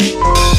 you